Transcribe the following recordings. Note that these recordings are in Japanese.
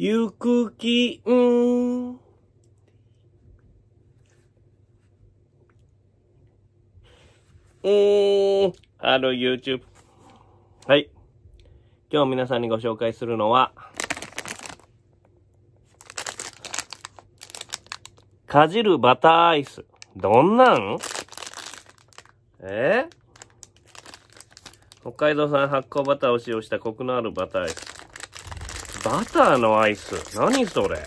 ゆくきん。うーん、ある YouTube。はい。今日皆さんにご紹介するのは、かじるバターアイス。どんなん？え？北海道産発酵バターを使用したコクのあるバターアイス。バターのアイス何それ？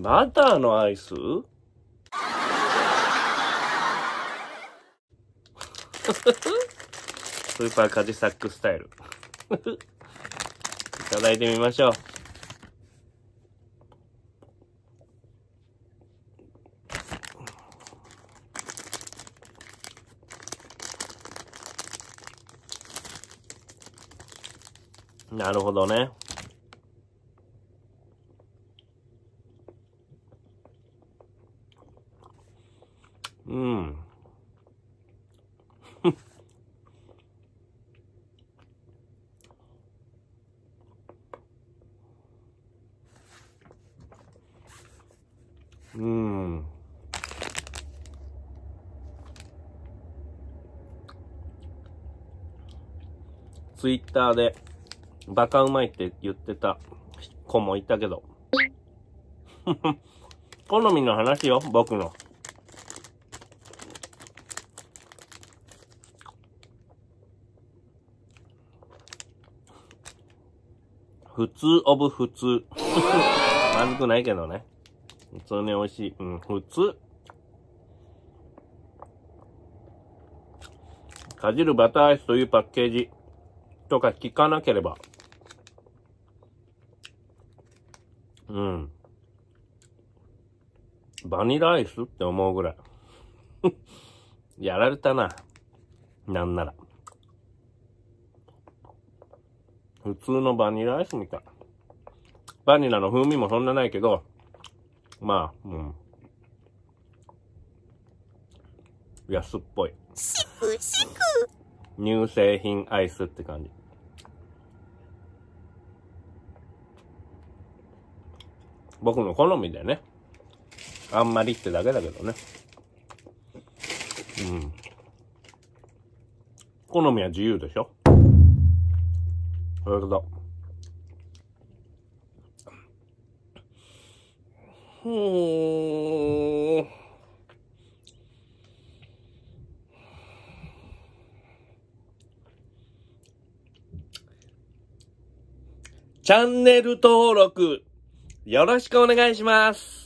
バターのアイス？スーパーカジサックスタイル。いただいてみましょう。なるほどね。うん。うん。ツイッターで、バカうまいって言ってた子もいたけど。好みの話よ、僕の。普通オブ普通。まずくないけどね。普通に美味しい。うん、普通。かじるバターアイスというパッケージとか聞かなければ。うん。バニラアイスって思うぐらい。やられたな。なんなら。普通のバニラアイスみたい。バニラの風味もそんなないけど、まあ、うん。安っぽい。しくしく。乳製品アイスって感じ。僕の好みでね。あんまりってだけだけどね。うん。好みは自由でしょそういうこと。ふーん。チャンネル登録、よろしくお願いします。